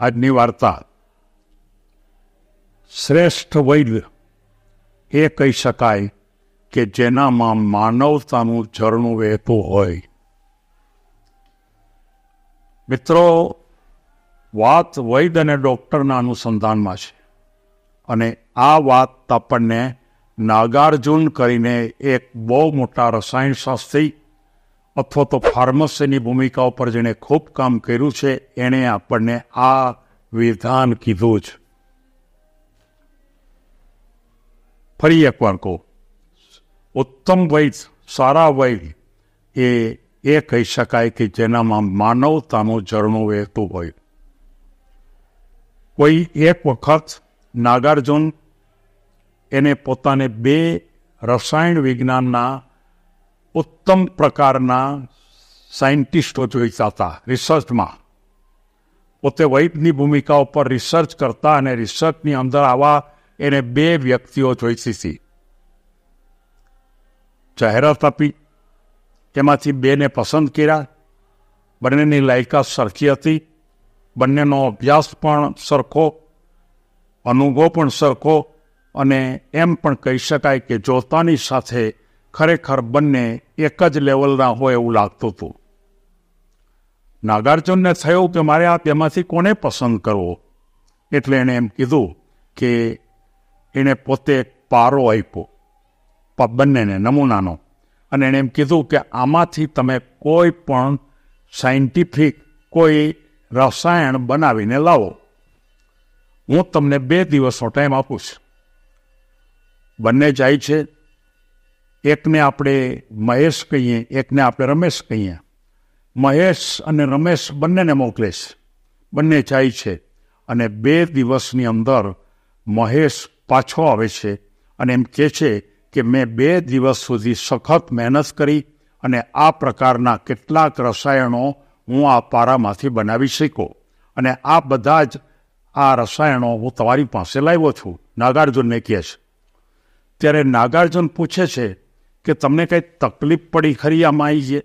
આજની વાર્તા. શ્રેષ્ઠ વૈદ્ય એ કહી શકાય કે જેનામાં માનવતાનું ઝરણું વહેતું હોય. મિત્રો, વાત વૈદ અને ડૉક્ટરના અનુસંધાનમાં છે અને આ વાત આપણને નાગાર્જુન કરીને એક બહુ મોટા રસાયણશાસ્ત્રી અથવા તો ફાર્મસીની ભૂમિકા ઉપર જેણે ખૂબ કામ કર્યું છે, એણે આપણને આ વિધાન કીધું જ ફરી એકવાર કહું, ઉત્તમ વૈદ સારા વૈદ એ એ કહી શકાય કે જેનામાં માનવતાનું ઝરણું વહેતું હોય. કોઈ એક વખત નાગાર્જુન એને પોતાને બે રસાયણ વિજ્ઞાનના ઉત્તમ પ્રકારના સાયન્ટિસ્ટો જોઈતા હતા રિસર્ચમાં પોતે વૈદની ભૂમિકા ઉપર રિસર્ચ કરતા અને રિસર્ચની અંદર આવા એને બે વ્યક્તિઓ જોઈતી હતી જાહેરાત આપી. તેમાંથી બેને પસંદ કર્યા. બંનેની લાયકાત સરખી હતી. બંનેનો અભ્યાસ પણ સરખો, અનુભવ પણ સરખો અને એમ પણ કહી શકાય કે જોતાની સાથે ખરેખર બંને એક જ લેવલના હોય એવું લાગતું હતું. નાગાર્જુનને થયું કે મારે આ બેમાંથી કોને પસંદ કરવો? એટલે એણે એમ કીધું કે એણે પોતે પારો આપ્યો બંનેને નમૂનાનો. અને એણે એમ કીધું કે આમાંથી તમે કોઈ પણ સાયન્ટિફિક કોઈ રસાયણ બનાવીને લાવો. હું તમને બે દિવસનો ટાઈમ આપું છું. બંને જાય છે એકને આપણે મહેશ કહીએ, એકને આપણે રમેશ કહીએ. મહેશ અને રમેશ બંનેને મોકલીશ. બંને જાય છે અને બે દિવસની અંદર મહેશ પાછો આવે છે અને એમ કહે છે કે મેં બે દિવસ સુધી સખત મહેનત કરી અને આ પ્રકારના કેટલાક રસાયણો હું આ પારામાંથી બનાવી શક્યો અને આ બધા જ આ રસાયણો હું તમારી પાસે લાવ્યો છું. નાગાર્જુનને કહે છે. ત્યારે નાગાર્જુન પૂછે છે કે તમને કંઈ તકલીફ પડી, ખરી આવી છે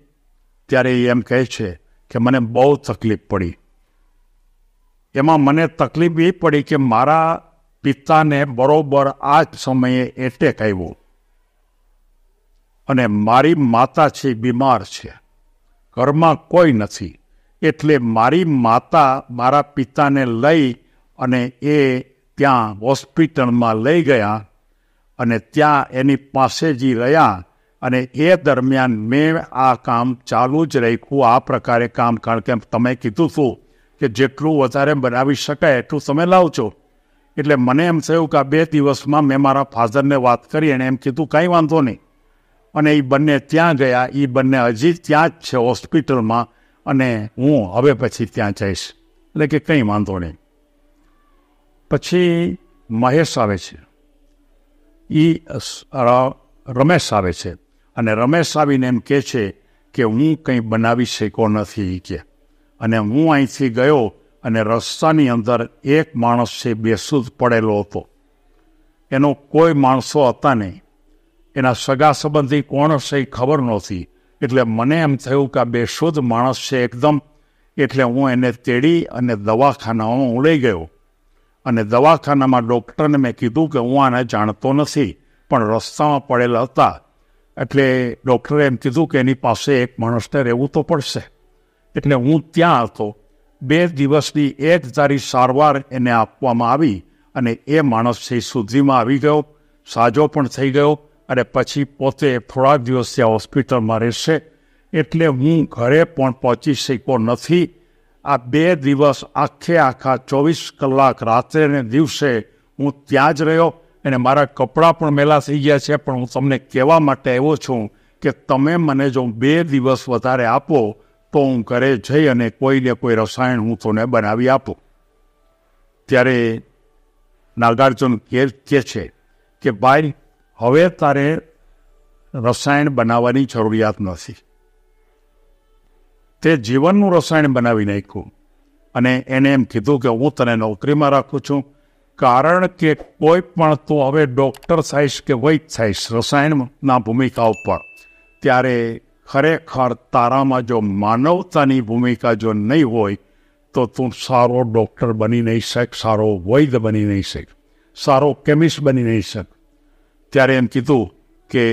ત્યારે એ એમ કહે છે કે મને બહુ તકલીફ પડી. એમાં મને તકલીફ એ પડી કે મારા પિતાને બરોબર આ જ સમયે એટેક આવ્યો. અને મારી માતા છે, બીમાર છે. ઘરમાં કોઈ નથી. એટલે મારી માતા મારા પિતાને લઈ અને એ ત્યાં હોસ્પિટલમાં લઈ ગયા અને ત્યાં એની પાસે જે રહ્યા અને એ દરમિયાન મેં આ કામ ચાલુ જ રાખ્યું. આ પ્રકારે કામ, કારણ કે તમે કીધું હતું કે જેટલું વધારે બનાવી શકાય એટલું તમે લાવજો. એટલે મને એમ થયું કે આ બે દિવસમાં મેં મારા ફાધરને વાત કરી અને એમ કીધું, કાંઈ વાંધો નહીં. અને એ બંને ત્યાં ગયા. એ બંને હજી ત્યાં જ છે હોસ્પિટલમાં અને હું હવે પછી ત્યાં જઈશ. એટલે કે કંઈ વાંધો નહીં. પછી મહેશ આવે છે. એ રમેશ આવે છે. અને રમેશ આવીને એમ કહે છે કે હું કંઈ બનાવી શક્યો નથી કે. અને હું અહીંથી ગયો અને રસ્તાની અંદર એક માણસ છે બેસુદ પડેલો હતો. એનો કોઈ માણસો હતા નહીં. એના સગા સંબંધી કોણ હશે એ ખબર નહોતી. એટલે મને એમ થયું કે આ બેશુદ્ધ માણસ છે એકદમ. એટલે હું એને તેડી અને દવાખાનામાં હું લઈ ગયો. અને દવાખાનામાં ડૉક્ટરને મેં કીધું કે હું આને જાણતો નથી, પણ રસ્તામાં પડેલા હતા. એટલે ડૉક્ટરે એમ કીધું કે એની પાસે એક માણસને રહેવું તો પડશે. એટલે હું ત્યાં હતો. બે દિવસની એક તારી સારવાર એને આપવામાં આવી અને એ માણસ છે સુધીમાં આવી ગયો, સાજો પણ થઈ ગયો અને પછી પોતે થોડાક દિવસ ત્યાં હોસ્પિટલમાં રહેશે. એટલે હું ઘરે પણ પહોંચી શક્યો નથી. આ બે દિવસ આખે આખા ચોવીસ કલાક રાત્રે ને દિવસે હું ત્યાં જ રહ્યો. અને મારા કપડાં પણ મેલા થઈ ગયા છે, પણ હું તમને કહેવા માટે આવ્યો છું કે તમે મને જો બે દિવસ વધારે આપો, તો હું ઘરે જઈ અને કોઈને કોઈ રસાયણ હું તને બનાવી આપું. ત્યારે નાગાર્જુન કે છે કે, ભાઈ, હવે તારે રસાયણ બનાવવાની જરૂરિયાત નથી. તે જીવનનું રસાયણ બનાવી નાખ્યું અને એને એમ કીધું કે હું તને નોકરીમાં રાખું છું કારણ કે કોઈ પણ તો હવે ડૉક્ટર થઈશ કે વૈદ થઈશ રસાયણના ભૂમિકા ઉપર. ત્યારે ખરેખર તારામાં જો માનવતાની ભૂમિકા જો નહીં હોય, તો તું સારો ડૉક્ટર બની નહીં શક, સારો વૈદ્ય બની નહીં શક, સારો કેમિસ્ટ બની નહીં શક. ત્યારે એમ કીધું કે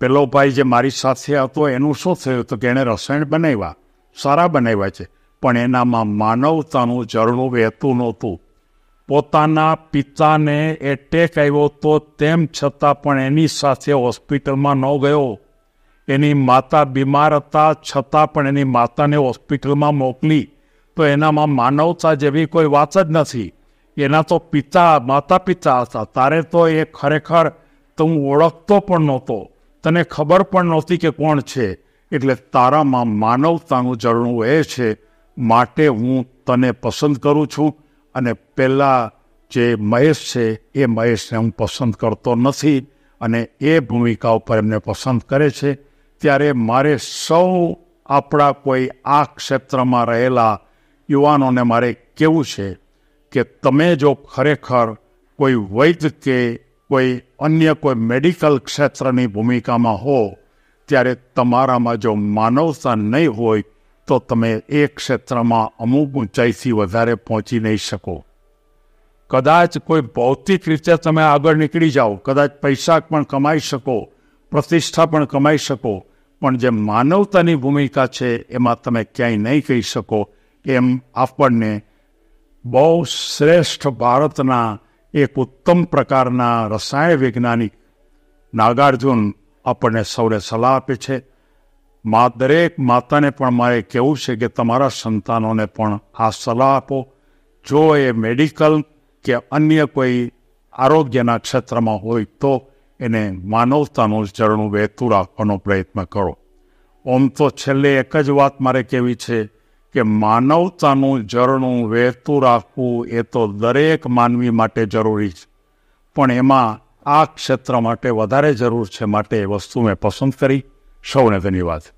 પેલો ભાઈ જે મારી સાથે હતો, એનું શું થયું તો કે એણે રસાયણ બનાવ્યા, સારા બનાવ્યા છે, પણ એનામાં માનવતાનું ઝરણું વહેતું નહોતું. પોતાના પિતાને એટેક આવ્યો તો તેમ છતાં પણ એની સાથે હોસ્પિટલમાં ન ગયો. એની માતા બીમાર હતા છતાં પણ એની માતાને હોસ્પિટલમાં મોકલી. તો એનામાં માનવતા જેવી કોઈ વાત જ નથી. એના તો પિતા, માતા પિતા હતા. તારે તો એ ખરેખર તો હું ઓળખતો પણ નહોતો. તને ખબર પણ નહોતી કે કોણ છે. એટલે તારામાં માનવતાનું ઝરણું એ છે. માટે હું તને પસંદ કરું છું. અને પહેલાં જે મહેશ છે, એ મહેશને હું પસંદ કરતો નથી અને એ ભૂમિકા ઉપર એમને પસંદ કરે છે. ત્યારે મારે સૌ આપણા કોઈ આ ક્ષેત્રમાં રહેલા યુવાનોને મારે કેવું છે કે તમે જો ખરેખર કોઈ વૈદ્ય કે કોઈ અન્ય કોઈ મેડિકલ ક્ષેત્રની ભૂમિકામાં હો, ત્યારે તમારામાં જો માનવતા નહીં હોય તો તમે એ ક્ષેત્રમાં અમુક ઊંચાઈથી વધારે પહોંચી નહીં શકો કદાચ કોઈ ભૌતિક રીતે તમે આગળ નીકળી જાઓ કદાચ પૈસા પણ કમાઈ શકો પ્રતિષ્ઠા પણ કમાઈ શકો પણ જે માનવતાની ભૂમિકા છે એમાં તમે ક્યાંય નહીં કહી શકો એમ આપણને બહુ શ્રેષ્ઠ ભારતના એક ઉત્તમ પ્રકારના રસાયણ વૈજ્ઞાનિક નાગાર્જુન આપણને સૌને સલાહ આપે છે મા દરેક માતાને પણ મારે કહેવું છે કે તમારા સંતાનોને પણ આ સલાહ આપો. જો એ મેડિકલ કે અન્ય કોઈ આરોગ્યના ક્ષેત્રમાં હોય તો એને માનવતાનું ઝરણું વહેતું રાખવાનો પ્રયત્ન કરો. ઓમ તો છેલ્લે એક જ વાત મારે કહેવી છે કે માનવતાનું ઝરણું વહેતું રાખવું એ તો દરેક માનવી માટે જરૂરી છે. પણ એમાં આ ક્ષેત્ર માટે વધારે જરૂર છે માટે એ વસ્તુ મેં પસંદ કરી. સૌને ધન્યવાદ.